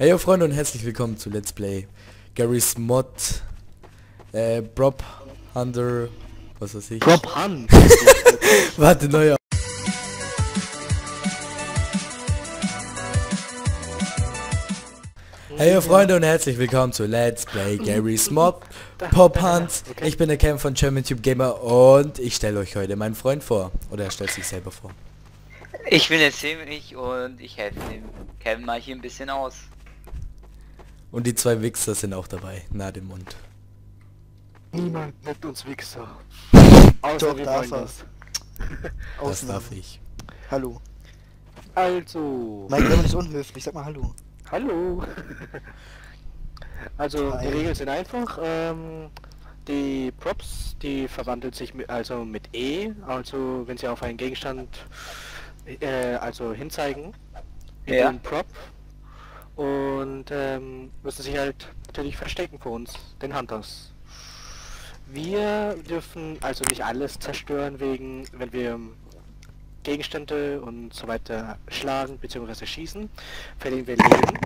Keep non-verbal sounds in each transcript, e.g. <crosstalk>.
Hey yo Freunde und herzlich willkommen zu Let's Play Gary's Mod. Äh, Prop Hunter was weiß ich. Prop Han. <laughs> Warte neuer. Hey yo Freunde und herzlich willkommen zu Let's Play Gary's Mod. Pop Hunt. Ich bin der Cam von GermanTube Gamer und ich stelle euch heute meinen Freund vor. Oder er stellt sich selber vor. Ich bin der Ziemlich und ich helfe dem Kevin mal hier ein bisschen aus. Und die zwei Wichser sind auch dabei, nah dem Mund Niemand nennt uns Wichser. Außer wir darf er. das. <laughs> Das darf ich Hallo. Also. Mein Name ist unhöflich, sag mal Hallo. Hallo. <laughs> Also die Hi. Regeln sind einfach. Ähm, die Props, die verwandeln sich mit, also mit E, also wenn sie auf einen Gegenstand äh, also hinzeigen in Ja. den Prop und ähm, müssen sich halt natürlich verstecken vor uns, den Hunters. Wir dürfen also nicht alles zerstören wegen, wenn wir Gegenstände und so weiter schlagen bzw. schießen, verlieren wir Leben,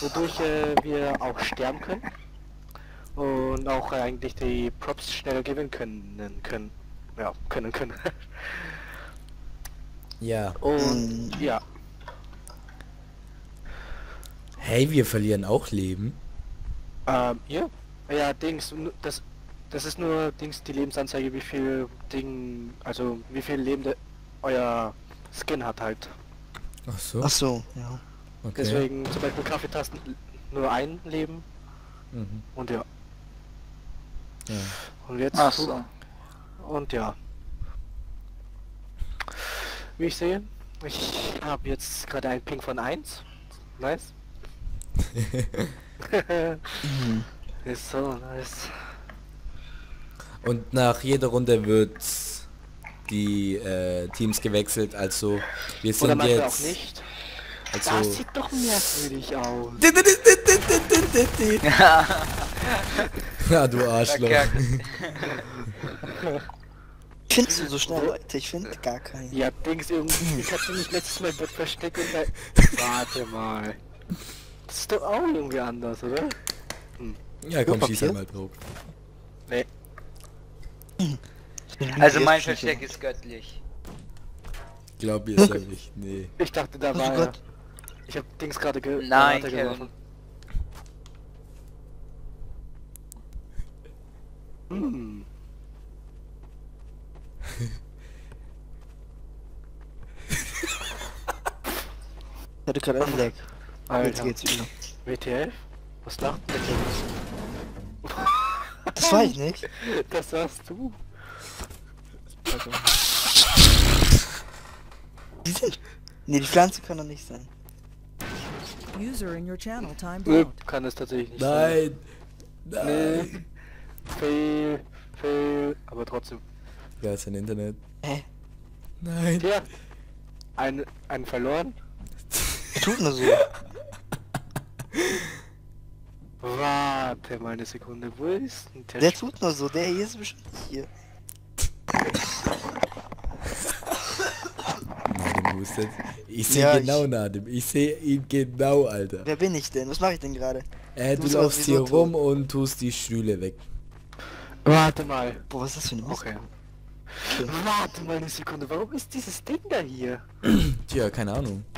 wodurch äh, wir auch sterben können und auch äh, eigentlich die Props schneller gewinnen können können. Ja, können können. Ja Und Mm. ja, Hey, wir verlieren auch Leben ähm, ja, ja, Dings, das, das ist nur Dings die Lebensanzeige, wie viel Ding, also wie viel Leben de, euer Skin hat halt. Ach so, Ach so, ja. okay. Deswegen zum Beispiel Kaffeetasten nur ein Leben Mhm. und ja. Ja. Und jetzt Ach so. und ja. Wie ich sehe, ich habe jetzt gerade einen Ping von 1. Nice. Mhm. ist so nice. Und nach jeder Runde wird die äh, Teams gewechselt, also wir Oder sind manchmal jetzt... auch nicht. Also, Das sieht doch merkwürdig aus. <laughs> ja, du Arschloch. Findest du so schnell Leute? Ich finde gar keinen. Ja, Dings irgendwie. Ich hatte mich letztes Mal versteckt und da... <laughs> Warte mal. Das ist doch auch irgendwie anders, oder? Ja, komm, schieß einmal drauf. Nee. Also mein Versteck ist göttlich. Glaub mir es ja nicht. Nee. Ich dachte, da Oh war er. Gott. Ich hab Dings gerade ge Nein, Kevin. geworfen. Hm. <laughs> Ich hatte gerade einen Lag. Jetzt Alter. geht's wieder. WTF? Was lacht der <laughs> Das war ich nicht. <laughs> Das warst du. Also. Die sind. Nee, die Pflanze kann doch nicht sein. User in your channel timed Nö, kann es tatsächlich nicht sein. Nein! Nein! Nee. Fail, fail, aber trotzdem. Ja, ist ein Internet. Hä? Nein! Tja, ein, ein verloren. Tut nur so. Warte mal eine Sekunde, wo ist denn der, Der tut nur so. Der hier ist bestimmt nicht hier. Nadem hustet. Ich sehe Ja, genau ich- Nadem. Ich sehe ihn genau, Alter. Wer bin ich denn? Was mache ich denn gerade? Äh, Du du laufst hier rum und tust die Stühle weg. Warte mal. Boah, was ist das für eine Mist? Okay. Okay. Warte mal eine Sekunde, warum ist dieses Ding da hier? <clears throat> Tja, keine Ahnung. <laughs>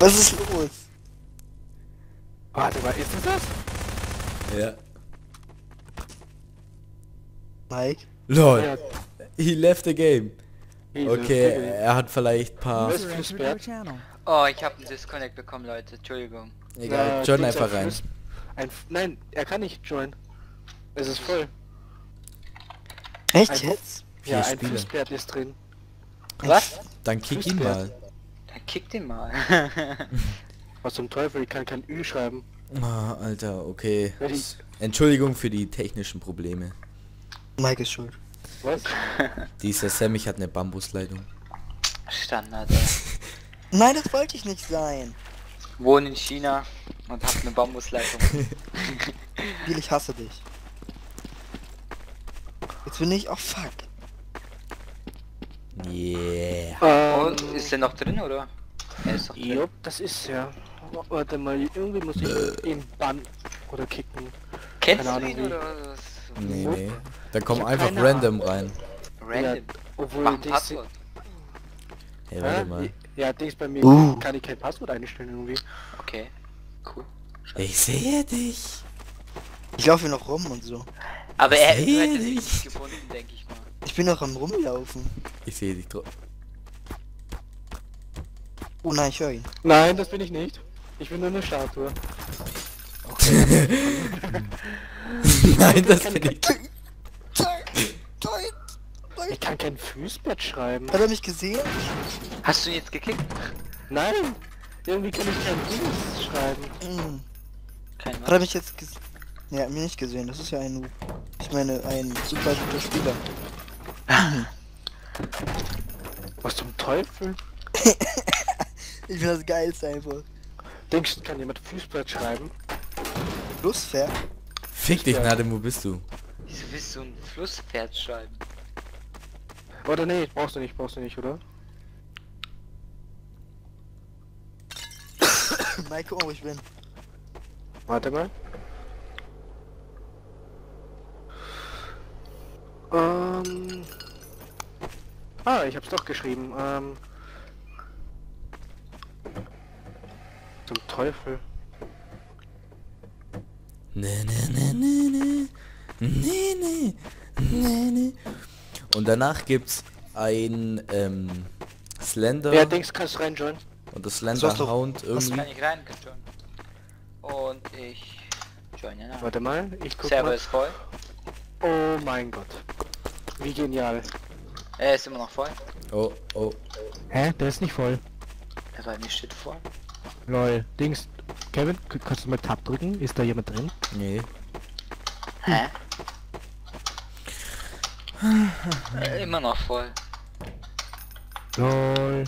Was ist los? Warte mal, ist es das? Ja. Mike? LOL. Ja, He left the game. Jesus, Okay, er hat vielleicht paar... Oh, ich habe einen Disconnect bekommen, Leute. Entschuldigung. Egal, Äh, join einfach ein rein. Ein, F- nein, er kann nicht joinen. Es ist voll. Echt Ein- jetzt? Vier ja, ein Spieler. Fußbett ist drin. Was? Dann kick ihn mal. Kick den mal. <laughs> Was zum Teufel, ich kann kein Ü schreiben. Ah, Alter, okay. Entschuldigung für die technischen Probleme. Mike ist schuld. Was? <laughs> Dieser Sammy hat eine Bambusleitung. Standard. ey. <laughs> Nein, das wollte ich nicht sein. Wohne in China und hab eine Bambusleitung. Spiel, ich hasse dich. Jetzt bin ich... Oh, fuck. Yeah. Ähm, Und ist der noch drin oder? Er ist doch drin. Jupp, das ist ja. Warte mal, irgendwie muss ich ihn bannen oder kicken. Kennst keine du Ahnung, ihn oder was? Nee, nee. Da kommen einfach random rein. Random. Ja, obwohl Mach ein Dings- Passwort. Hey, warte mal. Ja, Dings bei mir Uh. kann ich kein Passwort einstellen irgendwie. Okay. Cool. Ich sehe dich. Ich laufe noch rum und so. Aber er hätte sich dich. nicht gefunden, denke ich mal. Ich bin noch am rumlaufen. Ich sehe dich drauf. Oh nein, ich höre ihn. Nein, das bin ich nicht. Ich bin nur eine Statue. <laughs> Nein, das bin ich. Ich kann kein Fußbett schreiben. Hat er mich gesehen? Hast du ihn jetzt gekickt? Nein! Irgendwie kann ich kein Dings schreiben. Hm. Kein Hat er mich jetzt gesehen? Nee, er hat mich nicht gesehen. Das ist ja ein. Ich meine, ein super guter Spieler. Was zum Teufel? <laughs> Ich bin das Geilste einfach. Denkst du, kann jemand Fußbett schreiben? Fair. Fick dich, Nadem, wo bist du? Wieso willst du ein Flusspferd schreiben? Oder nee, brauchst du nicht, brauchst du nicht, oder? Mal gucken, wo ich bin. Warte mal. Ähm. Ah, ich hab's doch geschrieben. Ähm. Zum Teufel. Ne, ne, ne, ne, ne. Ne, ne. Ne, ne. Und danach gibt's ein ähm, Slender Ja, Dings kannst du reinjoinen. und das Slender du- Hound Was kann irgendwie. ich rein, John? Und ich joine nach. Warte mal, ich guck Server mal. ist voll. Oh mein Gott. Wie genial. Er ist immer noch voll. Oh, oh. Hä? Der ist nicht voll. Er bei mir steht voll. Lol. Dings. Kevin, kannst du mal Tab drücken? Ist da jemand drin? Nee. Hä? Äh, immer noch voll. Lol.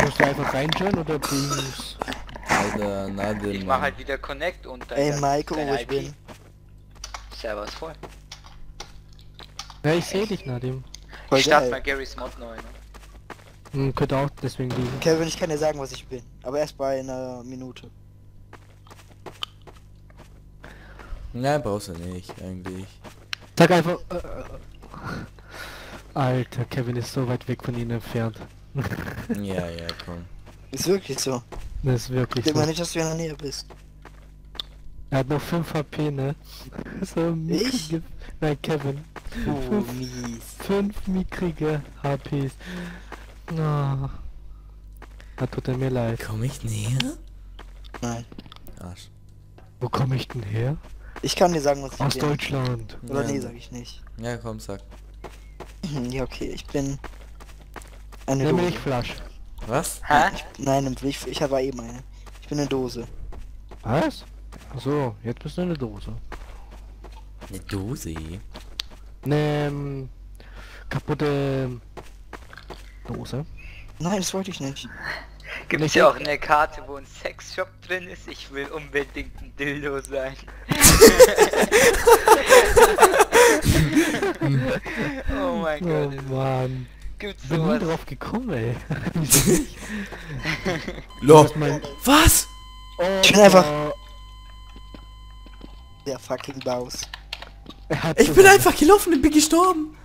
Musst du einfach reinjoinen oder Dings? Alter, Nadem. Ich mach halt wieder Connect und dann. Ey, deine wo ich IP. bin. Server ist voll. Ja, ich sehe dich, Nadim. Voll ich starte mal Gary's Mod neu. Ne? Hm, könnte auch deswegen liegen. Kevin, ich kann dir sagen, was ich bin. Aber erst bei einer Minute. Nein, brauchst du nicht, eigentlich. Sag einfach. Äh, äh, Alter, Kevin ist so weit weg von ihnen entfernt. Ja, ja, komm. Ist wirklich so. Das ist wirklich Denk so. mal nicht, dass du in der Nähe bist. Er hat noch 5 HP, ne? So Ich? Nein, Kevin. Oh, Fünf- mies. 5 mickrige HPs. Oh. Da tut er mir leid. Komm ich näher? Nein. Arsch. Wo komme ich denn her? Ich kann dir sagen, was ich Aus bin. Deutschland. Oder Ja. nee, sag ich nicht. Ja, komm, sag. <clears throat> Ja, okay, ich bin eine Nimm Dose. mich Flasch. Was? Hä? Nein, ich, ich war eben eine. Ich bin eine Dose. Was? Achso, jetzt bist du eine Dose. Eine Dose. Ne, ähm, kaputte Dose. Nein, das wollte ich nicht. Gibt es ja auch eine Karte, wo ein Sexshop drin ist? Ich will unbedingt ein Dildo sein. <laughs> oh mein Oh Gott. Mann. Gibt's Ich bin nie sowas? drauf gekommen, ey. <laughs> Wieso nicht? Was? Oh, Ich bin einfach- oh, Der fucking Baus. er hat Ich so bin einfach gelaufen und bin gestorben.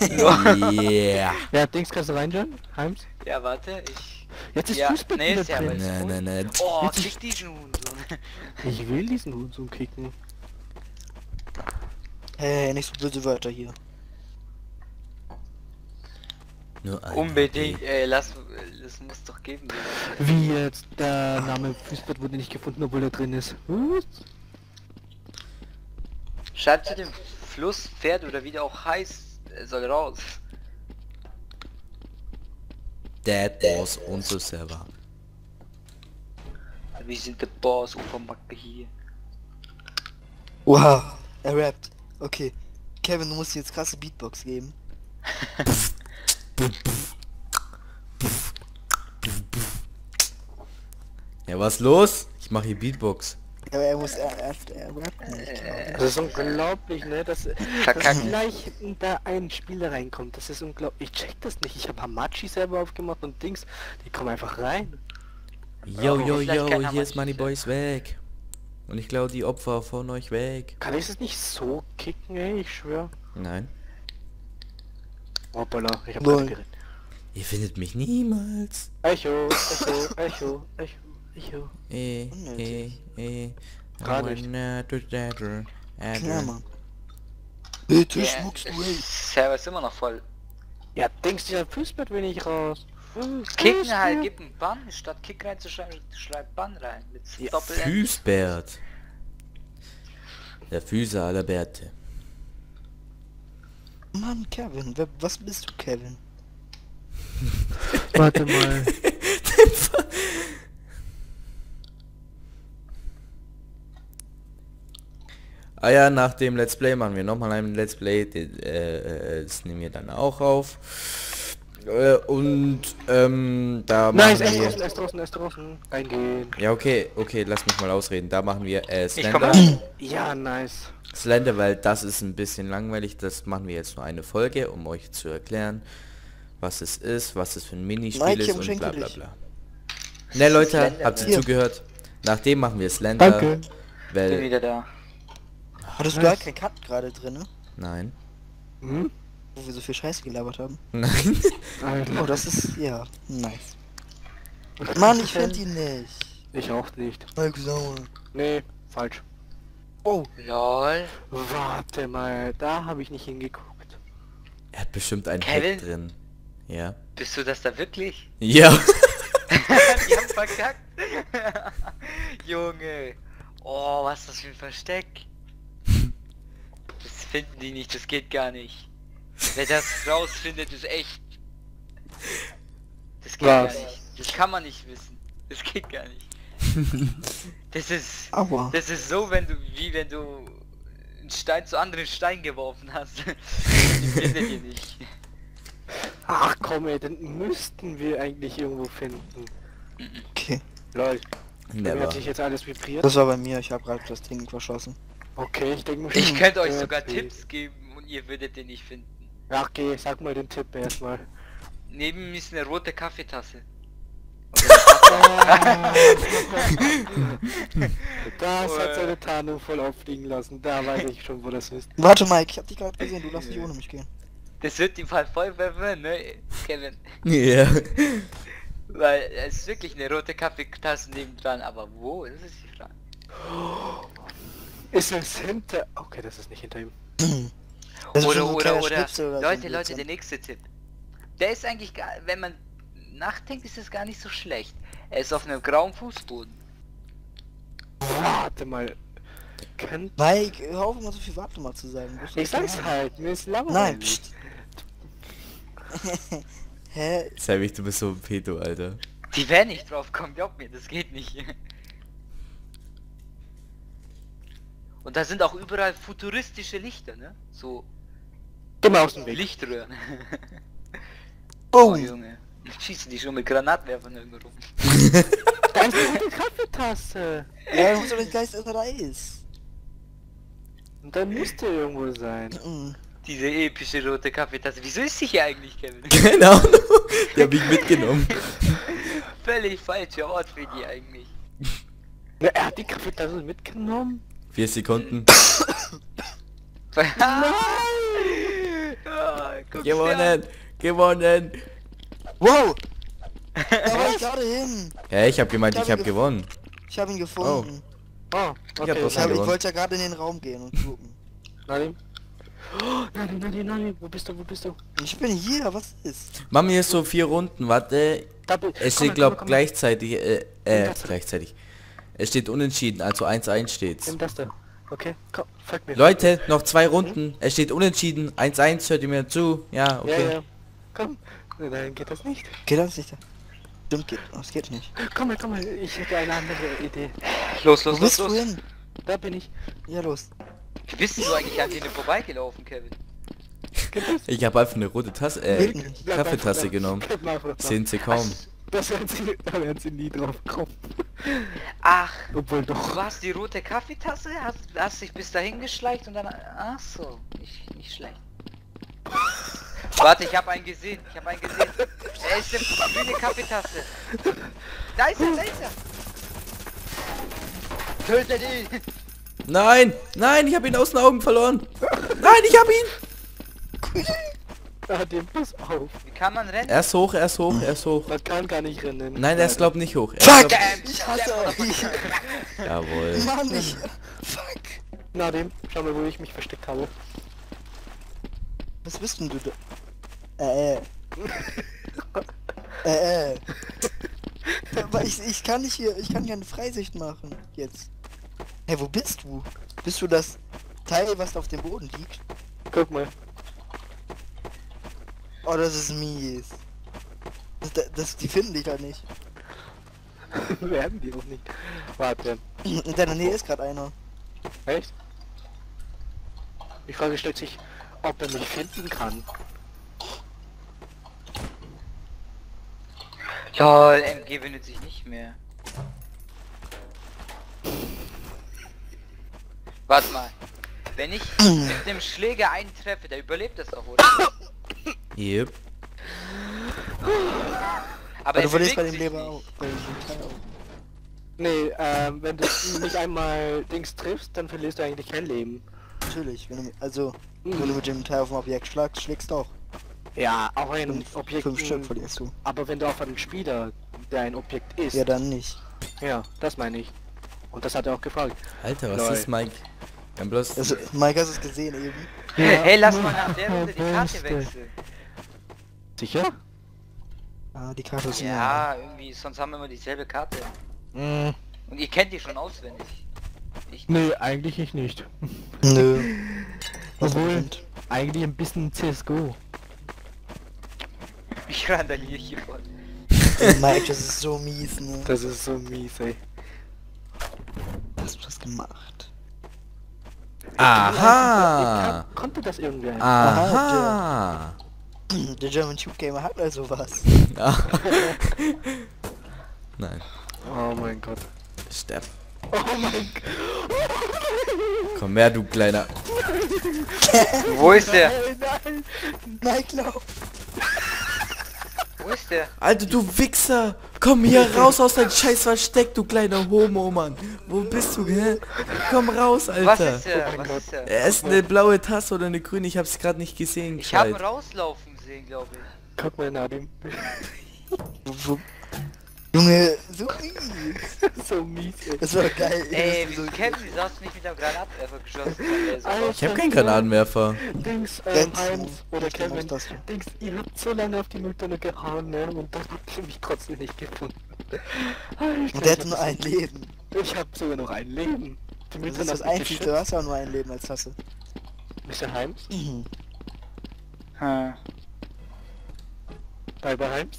yeah. <laughs> Ja, Dings kannst du reinjoinen? Heims? Ja, warte, ich... Jetzt ist Ja, Fußball nee, ist ja drin. Nein, nein, nein. Oh, Jetzt kick diesen Hurensohn. <laughs> Ich will diesen Hurensohn kicken. Hey, nicht so böse Wörter hier. Nur ein Unbedingt, ey, lass... Das muss doch geben. Wie jetzt? Der Name Fußball wurde nicht gefunden, obwohl er drin ist. Was? Schreib zu dem Fluss, Pferd oder wie der auch heißt, er soll raus. That was unser Server. Wir sind der Boss, Ufermacke hier. Wow, er rappt. Okay. Kevin, du musst dir jetzt krasse Beatbox geben. Ja, was los? Ich mache hier Beatbox. Ja, aber er muss, er, er, er rappt nicht. Äh, Das ist unglaublich, ne? Dass, dass gleich da ein Spieler reinkommt. Das ist unglaublich. Ich check das nicht. Ich habe Hamachi selber aufgemacht und Dings. Die kommen einfach rein. Yo, yo, yo, hier ist Hamachi Money sein? Boys weg. Und ich glaube die Opfer von euch weg. Kann ich es nicht so kicken, ey? Ich schwör. Nein. Hoppala, ich hab gerade geredet. Ihr findet mich niemals. Echo, Echo, Echo, Echo, Echo. Eh, eh, Unnötig. eh. Gar nicht. Klar, Mann. Bitte Ja, schmuckst du, ey. Server ist immer noch voll. Ja, denkst du, der Fußbett will nicht raus. Kicken halt, gib einen Bann, statt Kick reinzuschreiben, schreib Bann rein. Mit Ja, Doppel. Füßbert. Der Füße aller Bärte. Mann, Kevin, wer, was bist du, Kevin? Warte mal. <laughs> Ah ja, nach dem Let's Play machen wir nochmal ein Let's Play. den, Äh, äh, das nehmen wir dann auch auf. Äh, und ähm, da Nein, machen er ist wir... draußen, er ist draußen, er ist draußen. Reingehen. Ja, okay, okay, lass mich mal ausreden. Da machen wir äh, Slender. <clears throat> Ja, nice. Slender, weil das ist ein bisschen langweilig. Das machen wir jetzt nur eine Folge, um euch zu erklären, was es ist, was es für ein Minispiel Mike, ist und bla bla bla. Ne Leute, Slender, habt ihr zugehört? Nachdem machen wir Slender, Danke. Bin weil... wieder da. Hattest du nice. gar keinen Cut gerade drin, ne? Nein. Hm? Wo wir so viel Scheiße gelabert haben. <laughs> Nein. Oh, das ist, ja, nice. Mann, ich find ihn nicht. Ich auch nicht. Nee, falsch. Oh, LOL. Warte mal, da habe ich nicht hingeguckt. Er hat bestimmt einen Kevin? Hack drin. Ja. Bist du das da wirklich? Ja. <laughs> <laughs> Die haben verkackt. Junge. Oh, was ist das für ein Versteck? Das finden die nicht, das geht gar nicht. Wer das <laughs> rausfindet, ist echt. Das geht Was? gar nicht. Das kann man nicht wissen. Das geht gar nicht. <laughs> Das ist. aua. Das ist so, wenn du, wie wenn du einen Stein zu anderen Stein geworfen hast. <laughs> Die findet ihr nicht. Ach komm ey, den müssten wir eigentlich irgendwo finden. Okay. Lol, Never. hat sich jetzt alles vibriert. Das war bei mir, ich habe gerade das Ding verschossen. Okay, ich denke. Ich könnte euch sogar okay. Tipps geben und ihr würdet den nicht finden. Ja, okay, sag mal den Tipp erstmal. Neben mir ist eine rote Kaffeetasse. <laughs> Das hat seine Tarnung voll auffliegen lassen. Da weiß ich schon, wo das ist. Warte, Mike, ich hab dich gerade gesehen, du darfst nicht ohne mich gehen. Das wird im Fall voll verwirren, ne, Kevin? Ja. Weil es ist wirklich eine rote Kaffeetasse nebendran, aber wo? Das ist die Frage. <gasps> Ist es hinter... Okay, das ist nicht hinter ihm. Das ist oder oder oder oder Leute, Leute, der nächste Tipp. Der ist eigentlich gar, wenn man nachdenkt, ist das gar nicht so schlecht. Er ist auf einem grauen Fußboden. Warte mal. Könnt... Mike, hör auf immer so viel Warte mal zu sagen. Ich sag's klein. halt, mir ist langweilig. Nein, pst. <laughs> Hä? Savig, du bist so ein Pedo, Alter. Die werden nicht drauf kommen, glaub mir, das geht nicht. Und da sind auch überall futuristische Lichter, ne? So Geh mal aus dem Weg. Lichtröhren. <laughs> Oh, Oh Junge. Schießen die schon mit Granatwerfern irgendwo rum. Da ist eine rote Kaffeetasse. ja, musst doch nicht gleich, dass er da ist. Und dann muss der irgendwo sein. Diese epische rote Kaffeetasse. Wieso ist sie hier eigentlich, Kevin? <laughs> Ahnung. Die hab ich mitgenommen. <laughs> Völlig falscher Ort für die eigentlich. Na, er hat die Kaffeetasse mitgenommen? Vier Sekunden. <coughs> Dir Gewonnen. Gewonnen. Wow! Da war ich gerade hin. Ja, ich hab gemeint, Ich ich hab hab gewonnen. Ich habe ihn gefunden. Oh, hab okay. Ich, hab, ich gewonnen. wollte ja gerade in den Raum gehen und gucken. Nein. Oh, nein, nein, nein, wo bist du, wo bist du? Ich bin hier, was ist? Machen wir jetzt so vier Runden, warte. Da Es komm mal, glaub komm komm gleichzeitig, äh, äh, gleichzeitig. Es steht unentschieden, also 1-1 steht's. Nimm das da. Okay, komm, folg mir. Leute, noch zwei Runden. Es steht unentschieden. 1-1, hört ihr mir zu? Ja, Ja, okay. ja. Komm. Nein, geht das nicht. Geht das nicht? Stimmt, geht. Das geht nicht. Komm mal, komm mal, ich hätte eine andere Idee. Los, Wo los, los, los. hin? Da bin ich. Ja, los. Wie bist du eigentlich an denen vorbeigelaufen, Kevin? Ich habe einfach eine rote Tasse, äh, Kaffeetasse genommen. Sehen sie kaum. Das werden sie, da werden sie nie drauf kommen. Ach, Obwohl du doch. hast die rote Kaffeetasse, hast, hast dich bis dahin geschleicht und dann... Ach so, nicht, nicht schlecht. Warte, ich habe einen gesehen, ich habe einen gesehen. Er ist eine grüne Kaffeetasse. Da ist er, da ist er. Tötet ihn! Nein, nein, ich habe ihn aus den Augen verloren. Nein, ich habe ihn. <laughs> Ah, dem pass auf. Wie kann man rennen? Er ist hoch, er ist hoch, er ist hoch. Man kann gar nicht rennen. Nein, er ist glaub nicht hoch. Er Fuck! glaub, Ich hasse euch! <laughs> jawohl. Mann, ich... Fuck! Na dem, schau mal, wo ich mich versteckt habe. Was bist denn du da? Äh, äh. <laughs> äh, äh. Aber ich, ich kann nicht hier, ich kann keine Freisicht machen. Jetzt. Hey, wo bist du? Bist du das Teil, was auf dem Boden liegt? Guck mal. Oh, das ist mies. Das, das, die finden dich halt nicht. <laughs> Werden die auch nicht. Warte. In deiner Nähe ist gerade einer. Echt? Die Frage stellt sich, ob er mich finden kann. Lol, MG benutze ich nicht mehr. Warte mal. Wenn ich mit dem Schläger einen treffe, der überlebt das doch, oder? <laughs> Yep. Aber er du verlierst bei dem Leber auch. nicht. Bei dem Teil auch. Nee, ähm, wenn du <laughs> nicht einmal Dings triffst, dann verlierst du eigentlich kein Leben. Natürlich, wenn du, also, wenn du mit dem Teil auf dem Objekt schlagst, schlägst du auch. Ja, auch ein Fünf, Objekt. fünf Stück verlierst du. Aber wenn du auf einen Spieler, der ein Objekt ist, Ja, dann nicht. ja, das meine ich. Und das hat er auch gefragt. Alter, was Lol. ist Mike? Wir haben bloß... Also, Mike, hast du es gesehen eben? <laughs> Hey, lass mal nach der Runde die Karte wechseln. Sicher? Ah, die Karte ist Ja, irgendwie, sonst haben wir immer dieselbe Karte. Mm, Und ihr kennt die schon auswendig. Ich nee, eigentlich ich nicht. Nö. <laughs> Was Obwohl-. Eigentlich ein bisschen CSGO. Ich randaliere hier voll. Mike, das ist so mies, ne? Das ist so mies, ey. Hast du das gemacht? Aha! Ich konnte das irgendwie. Aha! <clears throat> Der German Tube Gamer hat also was. <laughs> Nein, Oh mein Gott. Steff. Oh mein Gott. <laughs> Komm her, du kleiner... <laughs> Wo ist der? Nein, nein. Mike, lauf! Wo ist der? Alter, du Wichser! Komm hier raus aus deinem scheiß Versteck, du kleiner Homo, Mann! Wo bist du, hä? Komm raus, Was Alter! ist der? Oh Was ist der? Er ist eine blaue Tasse oder eine grüne, ich hab's gerade nicht gesehen. Ich gescheit. rauslaufen sehen, glaube ich. Guck mal, Nadim. <laughs> Junge, so mies. <laughs> so mies, ey. Das war geil. Ey, das wie ist so Kevin, wieso hast du nicht mit einem Granatwerfer geschossen? Alter. Ich hab keinen Granatenwerfer. Dings, ähm, Heinz oder Kevin. das. Dings, ihr habt so lange auf die Mülltonne gehauen, ne? Und das habt ihr mich trotzdem nicht gefunden. Alter, Und der hatte nur das ein Leben. Ich hab sogar noch ein Leben. Die Das ist das hat Einzige, du hast ja auch nur ein Leben als Tasse. geschützt. Mr. Heims? Mhm. Hm. Balber Heims?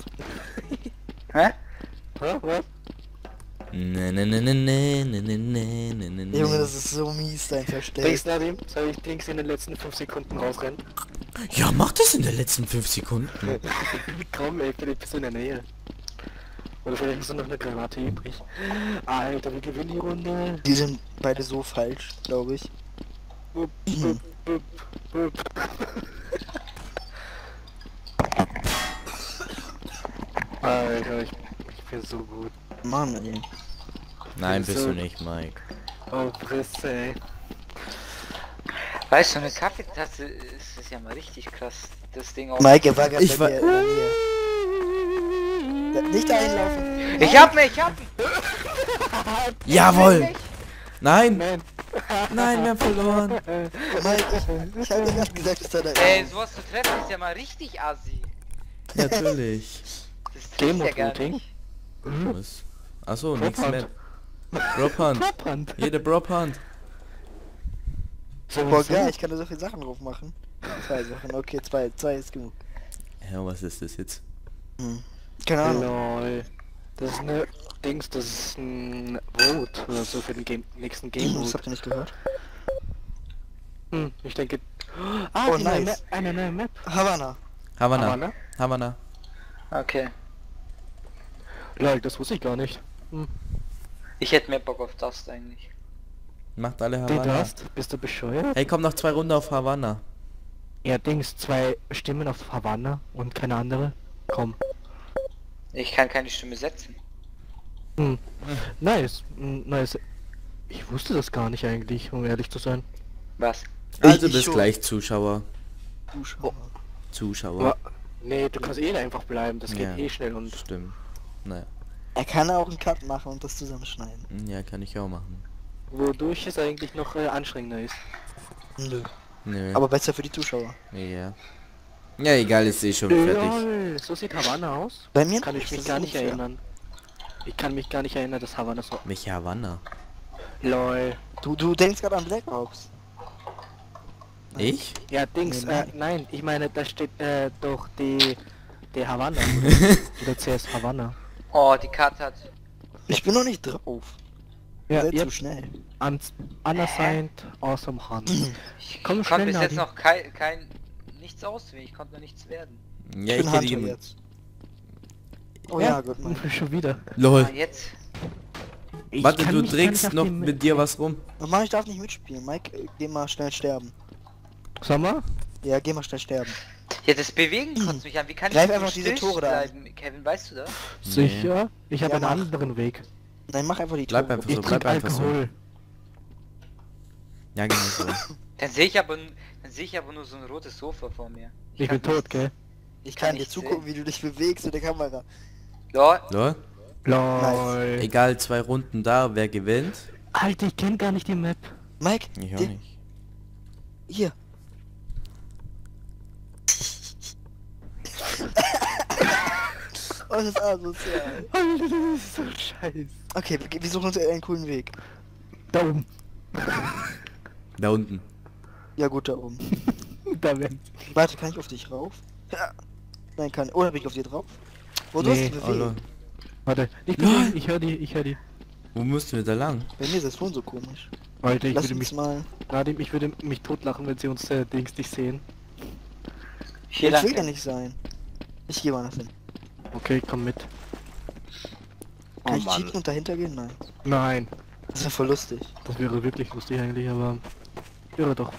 <laughs> Hä? Hä? Was? Ne, ne, ne, ne, ne, ne, ne, ne, ne, ne, ne. Junge, das ist so mies, dein Versteck. Denkst Nadim, soll ich Dings in den letzten 5 Sekunden rausrennen? Ja, mach das in den letzten 5 Sekunden. <laughs> Komm ey, vielleicht bist du in der Nähe. Oder vielleicht ist noch eine Granate übrig. Alter, wir gewinnen die Runde. Die sind beide so falsch, glaube ich. Bup, bup, bup, bup. <laughs> Alter, ich, ich bin so gut. Mann, ey. Nein, bist So. du nicht, Mike. Oh, Fresse, ey. Weißt du, eine Kaffeetasse ist, ist ja mal richtig krass. Das Ding auch. Mike, er war gerade Ich bei war- dir Nicht einlaufen. Ich hab mich, ich hab mich! <laughs> Jawohl! Nein! Nein. Nein, wir haben verloren. Mike, ich, ich hab dir gerade gesagt, dass er da Ey, sowas zu treffen ist ja mal richtig assi. Natürlich. Das Game Looting? nicht. Was? Achso, nichts Propant. mehr. Brophand. <laughs> Propant. Jede Brophand. So, Boah, geil, ich kann da so viele Sachen drauf machen. Zwei Sachen, okay, zwei, zwei ist genug. Ja, was ist das jetzt? Hm. Keine Ahnung. Lol. Das ist eine Dings, das ist ein Vote oder so für den Game, nächsten Game Das Mode. habt ihr nicht gehört. Hm, ich denke. Ah, Oh, die neue nice. Map, eine neue Map. Havana. Aber, ne? Havana. Okay. Lol, das wusste ich gar nicht. Ich hätte mehr Bock auf das eigentlich. Macht alle Havanna. darfst? Bist du bescheuert? Hey, komm noch zwei Runden auf Havanna. Ja, Dings, zwei Stimmen auf Havanna und keine andere. Komm. Ich kann keine Stimme setzen. Hm. Nice. Hm, Nice. Ich wusste das gar nicht eigentlich, um ehrlich zu sein. Was? Also ich bis schon. gleich Zuschauer. Zuschauer. Zuschauer. Aber, nee, du kannst eh einfach bleiben, das geht Ja. eh schnell und Stimmt. Naja. Er kann auch einen Cut machen und das zusammenschneiden. Hm, Ja, kann ich auch machen. wodurch es eigentlich noch äh, anstrengender ist. Nö. Nö. Aber besser für die Zuschauer. ja. Ja, egal, ist eh schon fertig. Lol, so sieht Havanna aus? Bei mir Kann ich mich gar nicht erinnern. Ich kann mich gar nicht erinnern, dass Havanna so... Mich Havanna. Lol. Du, du denkst gerade an Black Ops. Ich? Ja, Dings, Nee, äh, nein. nein, ich meine, da steht äh, doch die... Der Havanna. <laughs> Oder CS Havanna. Oh, die Karte hat... Ich bin noch nicht drauf. Ja, Seid zu schnell. an Unassigned Awesome Hunt. Ich Komm, konnte schnell, bis jetzt noch kein, kein... Nichts auswählen. Ich konnte noch nichts werden. Ja, ich ich bin hätte Hunter die... jetzt. Oh ja, gut, Mann. <laughs> Schon wieder. Lol. Ah, jetzt. Ich Warte, du trägst noch mit dir was rum. Oh Mann, ich darf nicht mitspielen. Mike, äh, geh mal schnell sterben. Sag mal? Ja, geh mal schnell sterben. Ja, das Bewegen kotzt mich an. Wie kann Greif ich einfach diese Tore da an. bleiben? Kevin, weißt du das? Sicher? Ich habe Ja, einen mach. anderen Weg. Nein, mach einfach die Bleib Tore. einfach Ich so, bleib einfach so. Alkohol. Ja, genau so. <laughs> Dann sehe ich aber... Dann sehe ich aber nur so ein rotes Sofa vor mir. Ich bin kann tot, gell? Ich kann kann dir zugucken, wie du dich bewegst mit der Kamera. Lol. Lol. Lol. Egal, zwei Runden da, wer gewinnt? Alter, ich kenn gar nicht die Map. Mike, Ich auch nicht. hier. Oh, das ist asozial. Alter, <laughs> das ist so scheiße. Okay, wir, suchen uns einen coolen Weg. Da oben. Da unten. Ja gut, da oben. <laughs> Da werden Warte, kann ich auf dich rauf? Ja. Nein, kann. Oder bin ich auf dir drauf? Wo du Nee, hast dich Oh. Warte, ich bin ich höre die, ich höre die. Wo müssen wir da lang? Bei mir ist das Ton so komisch. Alter, ich Lass würde mich, mal. Nadim, ich würde mich totlachen, wenn sie uns äh, Dings nicht sehen. Hier Ich will ja nicht sein. Ich gehe mal nach hin. Okay, komm mit. Kann Oh ich Mann. cheaten und dahinter gehen? Nein. Nein, Das ist ja voll lustig. das wäre wirklich lustig eigentlich, aber wäre doch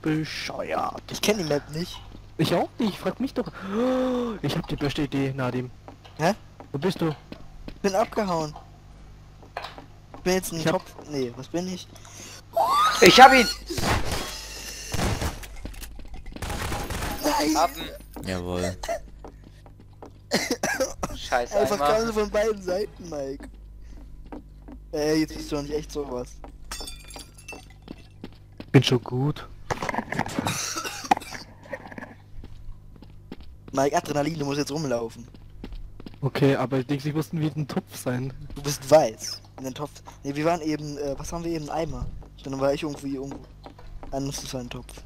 bescheuert. Ich kenne die Map nicht. Ich auch nicht, frag mich doch. Ich hab die beste Idee, Nadim. Hä? Wo bist du? Ich bin abgehauen. Ich bin jetzt ein Ich hab-. Nee, was bin ich? Ich hab ihn! Nein! Haben. Jawohl. Scheiß Einfach Eimer. ganz von beiden Seiten, Mike. Ey, jetzt bist du doch nicht echt sowas. Bin schon gut. Mike, Adrenalin, du musst jetzt rumlaufen. Okay, aber Dings, ich mussten wie ein Topf sein. Du bist weiß. In den Topf. Ne, wir waren eben, äh, was haben wir eben? Eimer. Dann war ich irgendwie irgendwo. Dann musst du ein Topf.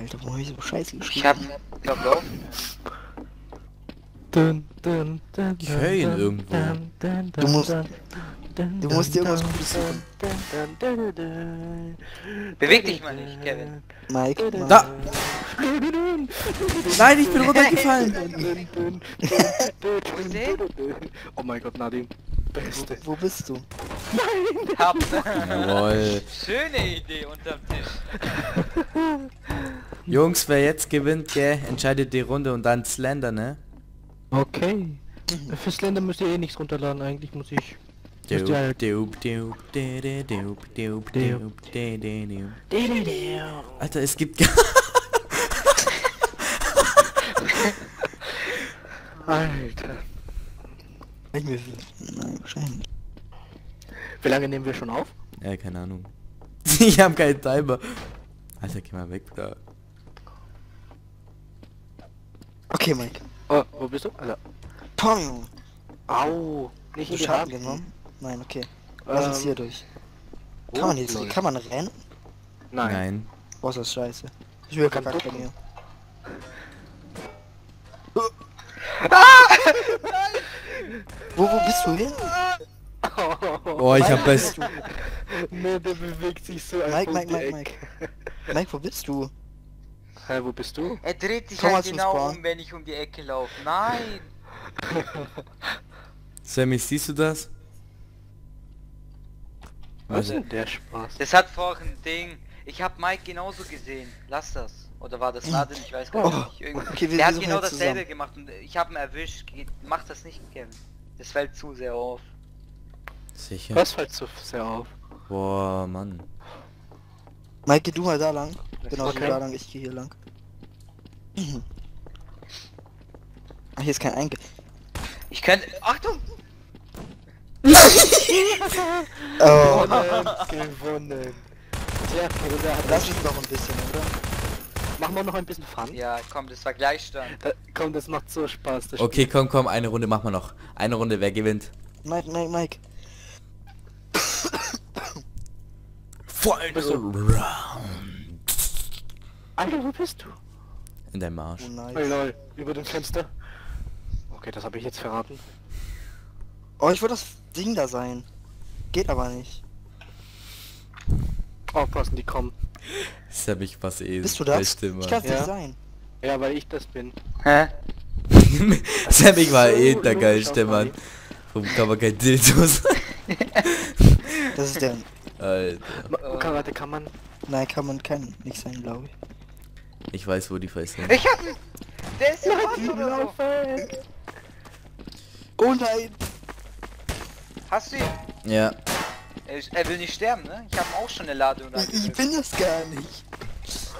Alter, warum hab ich so scheiße geschrieben? Ich hab verlaufen. Dun, dun, dun, Ich hör ihn dun, irgendwo. dun, dun, Du musst- dun, dun, du musst dir irgendwas Gutes suchen. dun, dun, dun, dun, dun. Beweg dich mal nicht, Kevin. Mike, Mike. Da! Nein, ich bin runtergefallen! Wo? Oh mein Gott, Nadim. Beste. Wo bist du? Hab. Jawohl. Schöne Idee unterm Tisch. Jungs, wer jetzt gewinnt, gell, entscheidet die Runde und dann Slender, ne? Okay. Für Slender müsst ihr eh nichts runterladen, eigentlich muss ich. Alter, es gibt gar... <laughs> Alter. Ich mir. Nein, wahrscheinlich. Wie lange nehmen wir schon auf? Ja, keine Ahnung. <laughs> ich hab keinen Timer. Alter, geh mal weg da. Okay, Mike. Oh, wo bist du? Also, Pong! au. Nicht in die Schaden genommen? Nein, okay. Lass uns Ähm, hier durch. Kann man jetzt, lol. kann man rennen? Nein. Nein. Boah, ist das scheiße. Ich will verkackt bei ducken. mir. Wo, wo bist du hin? Oh, ich hab best... Ne, der bewegt sich so Mike, einfach Mike, Mike. Mike. Mike, wo bist du? Hä, wo bist du? Er dreht sich halt genau um, wenn ich um die Ecke laufe. Nein! <laughs> Sammy, siehst du das? Was ist Also, denn der Spaß? Das hat vorhin ein Ding. Ich habe Mike genauso gesehen. Lass das. Oder war das Nadine? Ich weiß gar Oh, nicht. Irgendwie. okay, wir Der hat genau dasselbe zusammen. gemacht und ich habe ihn erwischt. Mach das nicht, Kevin. Das fällt zu sehr auf. sicher. Was fällt so sehr auf? Boah, Mann. Mike, geh du mal da lang. Genau, Okay. da lang, ich gehe hier lang. <clears throat> Ach, hier ist kein Einge... Ich könnte... Achtung! <laughs> Oh, gewonnen. Tja, Bruder, lass uns noch ein bisschen, oder? Machen wir noch ein bisschen Fun? Ja, komm, das war Gleichstand. Da, komm, das macht so Spaß. Das Okay, komm, komm, eine Runde machen wir noch. Eine Runde, wer gewinnt? Mike, Mike, Mike. Final du- Round. Alter, wo bist du? In deinem Marsch. Oh, Oh nice. lol, über dem Fenster. Okay, das habe ich jetzt verraten. Oh, ich wollte das Ding da sein. Geht aber nicht. Aufpassen, die kommen. Sam, ich was eh. Bist du das? Ich Mann. kann es Ja. nicht sein. Ja, weil ich das bin. Hä? <laughs> Sam, ich war eh So der logisch geilste Mann. Warum kann man kein Dildo sein? Das ist der... Alter. Karate kann man. Nein, kann man kann nicht sein, glaube ich. Ich weiß, wo die Fäuste sind. Ich hab ihn! Der ist im Ort oder so. Oh nein! Hast du ihn? Ja. Er, er will nicht sterben, ne? Ich habe auch schon eine Ladung Ich, ich bin das gar nicht.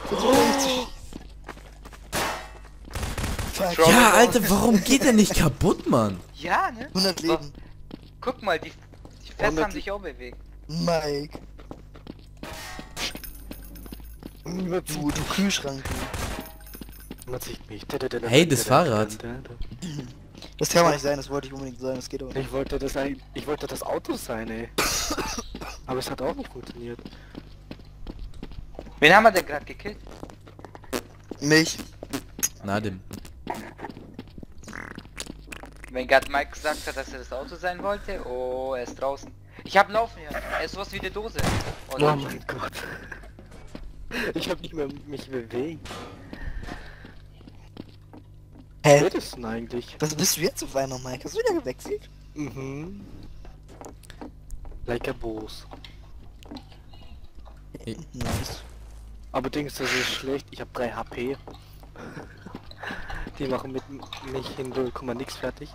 Troll. Ja, Alter, warum geht der nicht kaputt, Mann? Ja, ne? 100 Leben. Guck mal, die, die Fässer 100 haben sich auch bewegt. Mike. Du, du Kühlschrank. Man sieht mich. Hey, das Fahrrad. Das kann man nicht sein, das wollte ich unbedingt sein, das geht aber nicht. Ich wollte das ein, ich wollte das Auto sein, ey. Aber es hat auch nicht funktioniert. Wen haben wir denn gerade gekillt? Mich. Nadim. Wenn gerade Mike gesagt hat, dass er das Auto sein wollte. Oh, er ist draußen. Ich hab laufen hier. Er ist sowas wie eine Dose. Oh Oder? mein Gott. Ich habe nicht mehr mich bewegt. Hä? Wer ist denn eigentlich? Was bist du jetzt auf einmal, Mike? Hast du wieder gewechselt? Mhm. Like a Boss. Nice. Aber denkst du, das ist schlecht? Ich habe 3 HP. Die machen mit mich in 0, nix fertig.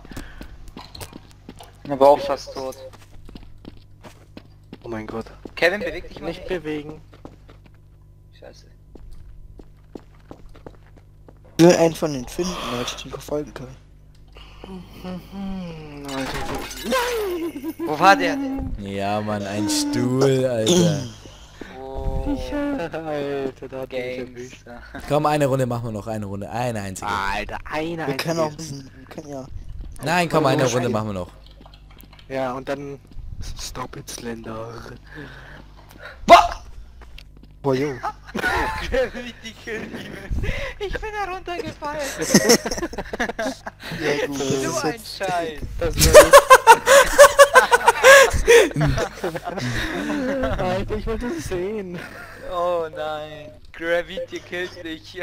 Aber auch fast tot. Oh mein Gott. Kevin, beweg dich mal. Nicht bewegen. Scheiße. Ich will einen von den finden, Leute, die verfolgen können. Alter. Wo war der? Ja, Mann, ein Stuhl, Alter. Oh, Alter, da hat. Games. Komm, eine Runde machen wir noch, eine Runde, eine einzige. Alter, eine Wir können auch ein einzige. bisschen, wir können ja. Nein, komm, eine. Runde machen wir noch. Ja, und dann... Stop it, Slender. Boah! Boah, yo. <laughs> Ich bin heruntergefallen. Ja gut, das so ist ein. Scheiß. Das. <laughs> Alter, ich wollte es sehen. Oh nein. Gravity killt dich.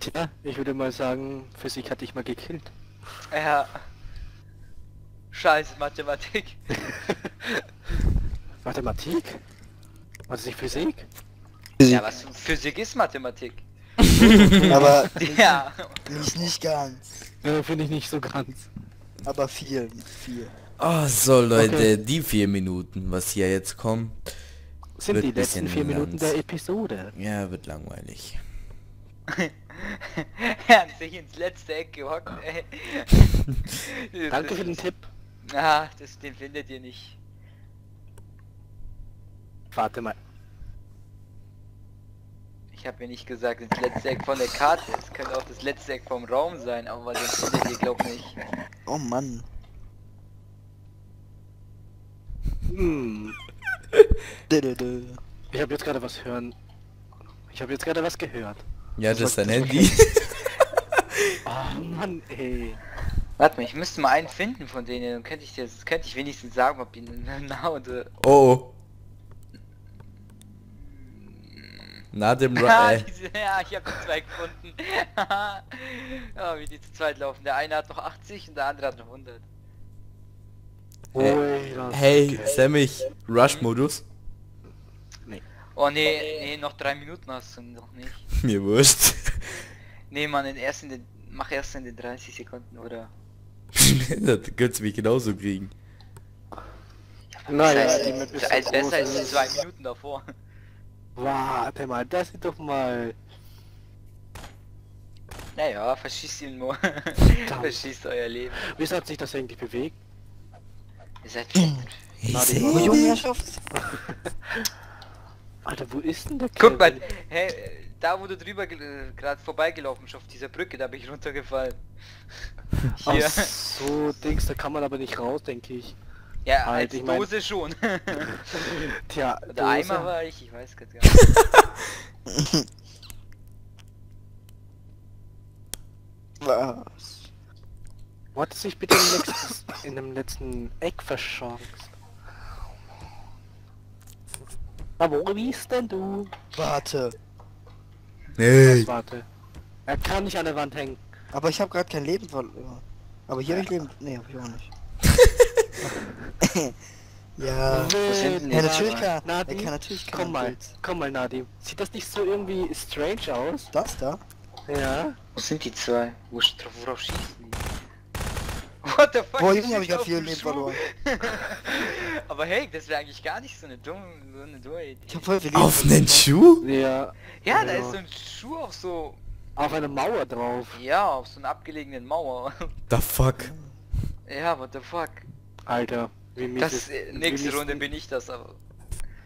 Tja, ich würde mal sagen, Physik hat dich mal gekillt. Ja. Scheiß Mathematik. <laughs> Mathematik? War das nicht Physik? Ja, was Physik ist Mathematik. <laughs> Aber Ja. nicht, nicht ganz. Ja, finde ich nicht so ganz. Aber viel, viel. Oh, so Leute, Okay. die vier Minuten, was hier jetzt kommt, Sind Wird die letzten vier Minuten ganz- der Episode. ja, wird langweilig. <laughs> er hat sich ins letzte Eck gehockt, ey. Danke für den Tipp. Ah, das, den findet ihr nicht. Warte mal. Ich habe mir nicht gesagt, das letzte Eck von der Karte. Es könnte auch das letzte Eck vom Raum sein, aber den findet ihr glaub nicht. Oh Mann. Hm. Ich habe jetzt gerade was hören. Ich habe jetzt gerade was gehört. Ja, das ist dein das Handy. Oh <laughs> Mann, ey. Warte mal, ich müsste mal einen finden von denen, dann könnte ich dir, könnte ich wenigstens sagen, ob ihn <laughs> nah oder... Oh, oh. Na dem Ru <laughs> Ah, äh, diese, ja, ich habe die zwei gefunden. <laughs> ja, wie die zu zweit laufen. Der eine hat noch 80 und der andere hat noch 100. Ui, das Hey, Semmich, Rush-Modus? Oh nee, nee, noch drei Minuten hast du noch nicht. Mir wurscht. Nee, man, erst in den, mach erst in den 30 Sekunden oder. <laughs> das könntest du mich genauso kriegen. Naja, das die Map ist so als besser groß, als die zwei Minuten davor. Warte mal, das ist doch mal... Naja, verschießt ihn nur. <laughs> verschießt euer Leben. Wieso hat sich das eigentlich bewegt? Ihr seid. <laughs> Alter, wo ist denn der Guck mal, hey, da wo du drüber gerade vorbeigelaufen bist auf dieser Brücke, da bin ich runtergefallen. Hier. <laughs> Ach so, Dings, da kann man aber nicht raus, denke ich. Ja, Halt, als ich mein- Dose schon. <laughs> Tja, Der Dose. Eimer war ich, ich weiß gar nicht. <laughs> Was? Wo hat sich bitte im letzten, in dem letzten Eck verschanzt? Aber wo bist denn du? Warte. Nee. Warte. Er kann nicht an der Wand hängen. Aber ich habe gerade kein Leben verloren. Aber hier habe ich Leben. Nee, habe ich auch nicht. <laughs> ja. sind denn Ja, natürlich kann er. Nadim, Er kann natürlich komm mal, Bild. komm mal Nadim. Sieht das nicht so irgendwie strange aus? Das da? Ja. Wo sind die zwei? Wo, worauf schießen die? What the fuck? Boah, Junge, habe ich auf viel Leben verloren. Aber hey, das wäre eigentlich gar nicht so eine dumme, so eine dumme Idee. Ich habe voll Leben Auf verloren. nen Schuh? Ja. Ja, da Ja. ist so ein Schuh auf so, Auf eine Mauer drauf. ja, auf so einer abgelegenen Mauer. <laughs> The fuck? ja, what the fuck? Alter. Wie mies Das, ist- äh, wie nächste mies- Runde bin ich das, aber...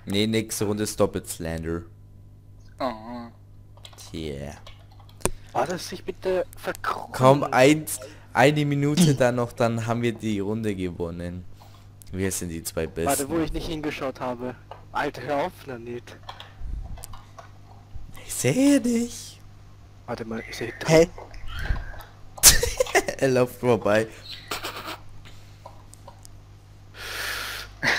Nee, nächste Runde ist doppelt Slander. Oh. Yeah. War das sich bitte verkrochen? Kaum eins, eine Minute dann noch, dann haben wir die Runde gewonnen. Wir sind die zwei Warte, wo Besten. ich nicht hingeschaut habe. Alter, hör auf, nicht. Ich sehe dich. Warte mal, ich sehe Hä? <laughs> er läuft vorbei.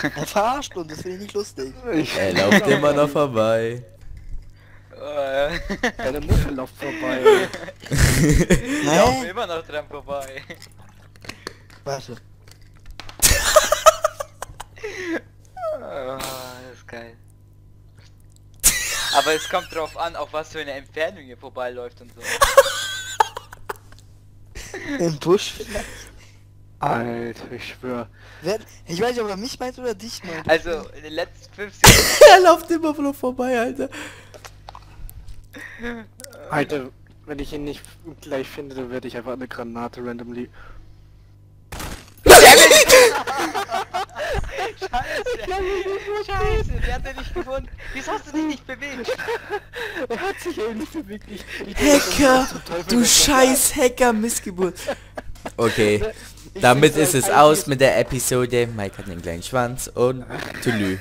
Er verarscht und das finde ich nicht lustig. Er läuft immer noch vorbei. <laughs> Deine Mutter läuft vorbei. ich laufe immer noch dran vorbei. Warte. Ah, das ist geil. Aber es kommt drauf an, auf was für eine Entfernung ihr vorbeiläuft und so. <laughs> Im Busch vielleicht? Alter, ich schwör. Wer, ich weiß nicht, ob er mich meint oder dich meint. Also in den letzten 5 Sekunden. <laughs> er läuft immer noch vorbei, Alter. Alter, wenn ich ihn nicht gleich finde, dann werde ich einfach eine Granate randomly. <laughs> Scheiße, der hat er nicht gefunden. Wieso hast du dich nicht bewegt? Er hat sich ähnlich bewegt. Ich, ich Hacker! Du scheiß Hacker, Missgeburt. Okay, damit ist es aus mit der Episode. Mike hat einen kleinen Schwanz und Tülü.